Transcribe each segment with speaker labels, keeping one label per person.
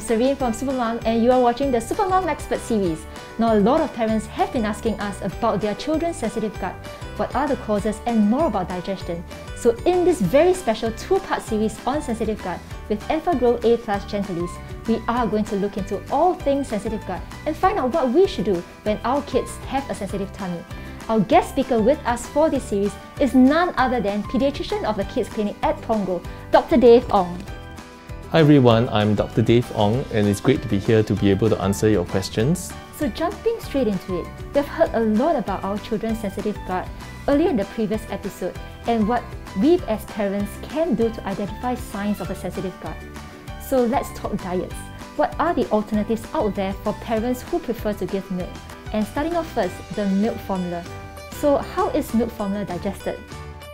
Speaker 1: Serene from Supermom and you are watching the Supermom Expert series. Now a lot of parents have been asking us about their children's sensitive gut, what are the causes and more about digestion. So in this very special two-part series on sensitive gut with Enfagrow A Plus Gentlease, we are going to look into all things sensitive gut and find out what we should do when our kids have a sensitive tummy. Our guest speaker with us for this series is none other than pediatrician of the Kids Clinic at Punggol, Dr. Dave Ong.
Speaker 2: Hi everyone, I'm Dr. Dave Ong and it's great to be here to be able to answer your questions.
Speaker 1: So jumping straight into it, we've heard a lot about our children's sensitive gut earlier in the previous episode and what we as parents can do to identify signs of a sensitive gut. So let's talk diets. What are the alternatives out there for parents who prefer to give milk? And starting off first, the milk formula. So how is milk formula digested?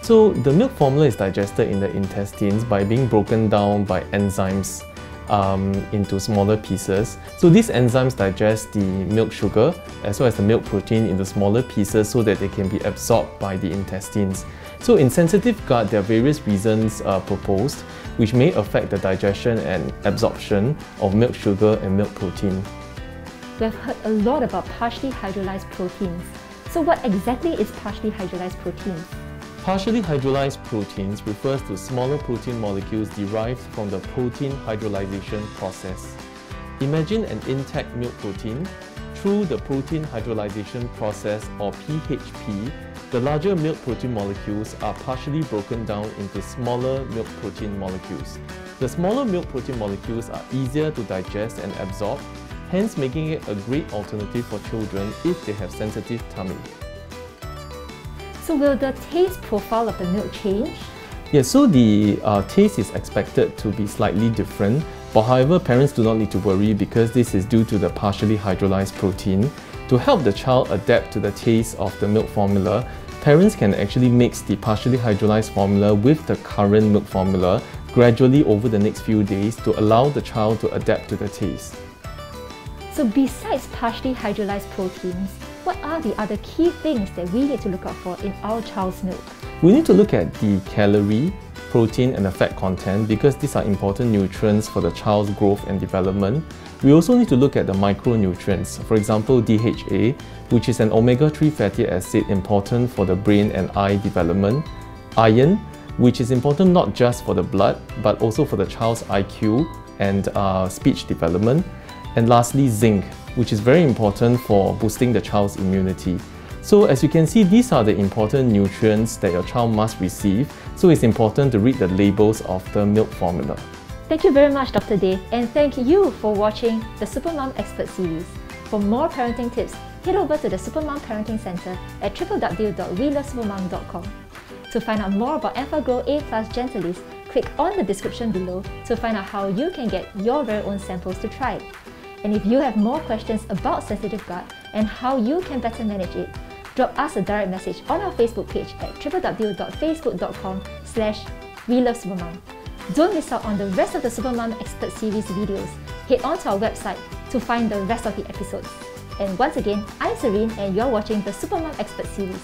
Speaker 2: So the milk formula is digested in the intestines by being broken down by enzymes um, into smaller pieces. So these enzymes digest the milk sugar as well as the milk protein into smaller pieces so that they can be absorbed by the intestines. So in sensitive gut, there are various reasons uh, proposed which may affect the digestion and absorption of milk sugar and milk protein.
Speaker 1: We have heard a lot about partially hydrolyzed proteins. So what exactly is partially hydrolyzed proteins?
Speaker 2: Partially hydrolyzed proteins refers to smaller protein molecules derived from the protein hydrolyzation process. Imagine an intact milk protein. Through the protein hydrolyzation process or PHP, the larger milk protein molecules are partially broken down into smaller milk protein molecules. The smaller milk protein molecules are easier to digest and absorb, hence making it a great alternative for children if they have sensitive tummy.
Speaker 1: So will the taste profile of the milk change?
Speaker 2: Yes, so the uh, taste is expected to be slightly different, but however, parents do not need to worry because this is due to the partially hydrolyzed protein. To help the child adapt to the taste of the milk formula, parents can actually mix the partially hydrolyzed formula with the current milk formula gradually over the next few days to allow the child to adapt to the taste.
Speaker 1: So besides partially hydrolyzed proteins, what are the other key things that we need to look out for in our child's milk?
Speaker 2: We need to look at the calorie, protein and the fat content because these are important nutrients for the child's growth and development. We also need to look at the micronutrients, for example DHA, which is an omega-3 fatty acid important for the brain and eye development, iron, which is important not just for the blood but also for the child's IQ and uh, speech development, and lastly zinc, which is very important for boosting the child's immunity. So as you can see, these are the important nutrients that your child must receive, so it's important to read the labels of the milk formula.
Speaker 1: Thank you very much Dr. Dave and thank you for watching the Supermom Expert Series. For more parenting tips, head over to the Supermom Parenting Center at www.welovesupermom.com. To find out more about Enfagrow A Plus Gentlease, click on the description below to find out how you can get your very own samples to try. And if you have more questions about sensitive gut and how you can better manage it, drop us a direct message on our Facebook page at www.facebook.com slash WeLoveSupermom. Don't miss out on the rest of the Supermom Expert Series videos. Head on to our website to find the rest of the episodes. And once again, I'm Serene and you're watching the Supermom Expert Series.